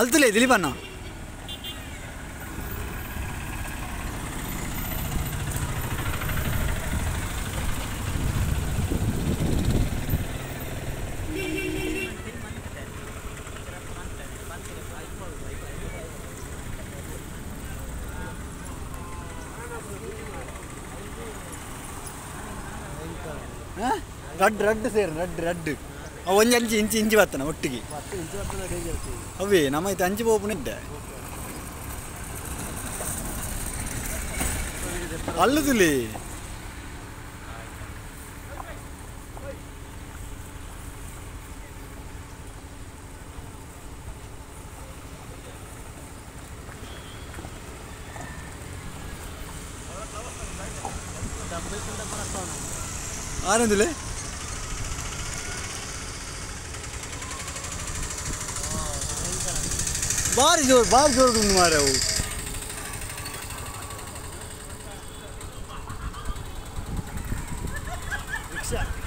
అల్తులే దిలీపన్న red red sir red red ಒಂದು ಅಂಚಿ ಇಂಚಿ ಇಂಚಿ ಬರ್ತನ ಒಟ್ಟಿಗೆ ಅವೇ ನಮ್ಮ ಇದು ಅಂಚಿ ಪೋಪುನಿದ್ದೆ ಅಲ್ಲದಲ್ಲಿ ആരെന്തില്ലേ बाहर जोर बाहर जोर दूँ तुम्हारा वो रिक्शा